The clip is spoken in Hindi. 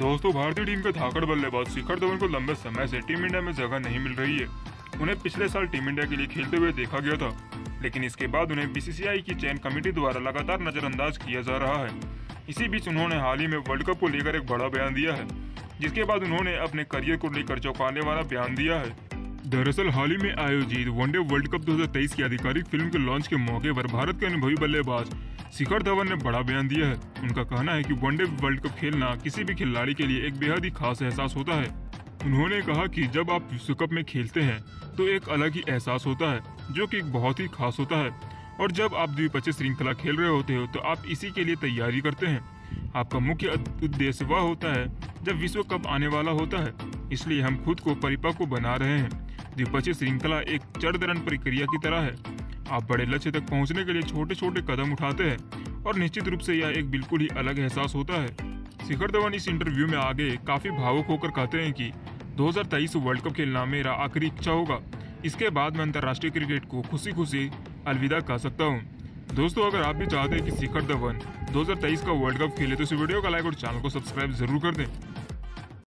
दोस्तों, भारतीय टीम के धाकड़ बल्लेबाज शिखर धवन को लंबे समय से टीम इंडिया में जगह नहीं मिल रही है। उन्हें पिछले साल टीम इंडिया के लिए खेलते हुए देखा गया था, लेकिन इसके बाद उन्हें बीसीसीआई की चयन कमेटी द्वारा लगातार नजरअंदाज किया जा रहा है। इसी बीच उन्होंने हाल ही में वर्ल्ड कप को लेकर एक बड़ा बयान दिया है, जिसके बाद उन्होंने अपने करियर को लेकर चौंकाने वाला बयान दिया है। दरअसल हाल ही में आयोजित वनडे वर्ल्ड कप 2023 की आधिकारिक फ़िल्म के लॉन्च के मौके पर भारत के अनुभवी बल्लेबाज शिखर धवन ने बड़ा बयान दिया है। उनका कहना है कि वनडे वर्ल्ड कप खेलना किसी भी खिलाड़ी के लिए एक बेहद ही खास एहसास होता है। उन्होंने कहा कि जब आप विश्व कप में खेलते हैं तो एक अलग ही एहसास होता है, जो कि बहुत ही खास होता है। और जब आप द्विपक्षीय श्रृंखला खेल रहे होते हो तो आप इसी के लिए तैयारी करते हैं। आपका मुख्य उद्देश्य वह होता है जब विश्व कप आने वाला होता है, इसलिए हम खुद को परिपक्व बना रहे हैं। द्विपक्षीय श्रृंखला एक चरदरण प्रक्रिया की तरह है। आप बड़े लक्ष्य तक पहुँचने के लिए छोटे छोटे कदम उठाते हैं और निश्चित रूप से यह एक बिल्कुल ही अलग एहसास होता है। शिखर धवन इस इंटरव्यू में आगे काफ़ी भावुक होकर कहते हैं कि 2023 वर्ल्ड कप खेलना मेरा आखिरी इच्छा होगा। इसके बाद मैं अंतर्राष्ट्रीय क्रिकेट को खुशी खुशी अलविदा कह सकता हूँ। दोस्तों, अगर आप भी चाहते हैं कि शिखर धवन 2023 का वर्ल्ड कप खेले तो इस वीडियो का लाइक और चैनल को सब्सक्राइब ज़रूर कर दें।